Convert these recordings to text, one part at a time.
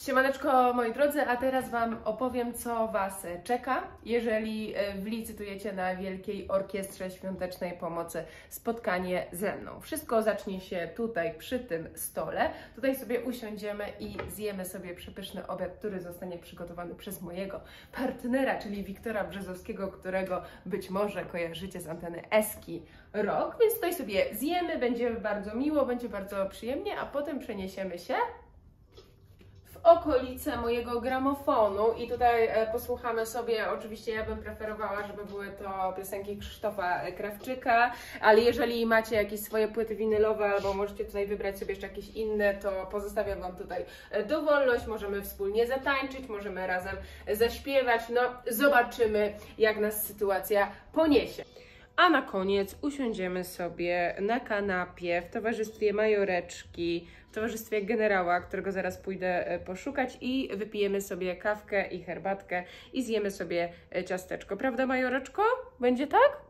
Siemaneczko moi drodzy, a teraz Wam opowiem, co Was czeka, jeżeli e, wlicytujecie na Wielkiej Orkiestrze Świątecznej Pomocy spotkanie ze mną. Wszystko zacznie się tutaj przy tym stole. Tutaj sobie usiądziemy i zjemy sobie przepyszny obiad, który zostanie przygotowany przez mojego partnera, czyli Wiktora Brzezowskiego, którego być może kojarzycie z anteny Eski Rock. Więc tutaj sobie zjemy, będzie bardzo miło, będzie bardzo przyjemnie, a potem przeniesiemy się okolice mojego gramofonu. I tutaj e, posłuchamy sobie, oczywiście ja bym preferowała, żeby były to piosenki Krzysztofa Krawczyka, ale jeżeli macie jakieś swoje płyty winylowe albo możecie tutaj wybrać sobie jeszcze jakieś inne, to pozostawiam Wam tutaj e, dowolność, możemy wspólnie zatańczyć, możemy razem zaśpiewać, no zobaczymy jak nas sytuacja poniesie. A na koniec usiądziemy sobie na kanapie w towarzystwie majoreczki, w towarzystwie generała, którego zaraz pójdę e, poszukać i wypijemy sobie kawkę i herbatkę i zjemy sobie e, ciasteczko. Prawda, majoreczko? Będzie tak?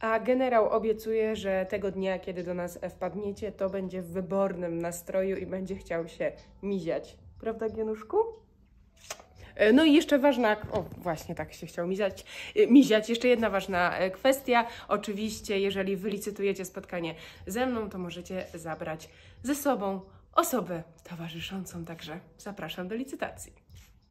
A generał obiecuje, że tego dnia, kiedy do nas wpadniecie, to będzie w wybornym nastroju i będzie chciał się miziać. Prawda, Gienuszku? E, No i jeszcze ważna, o właśnie tak się chciał miziać, e, miziać, jeszcze jedna ważna e, kwestia. Oczywiście, jeżeli wylicytujecie spotkanie ze mną, to możecie zabrać ze sobą osobę towarzyszącą, także zapraszam do licytacji.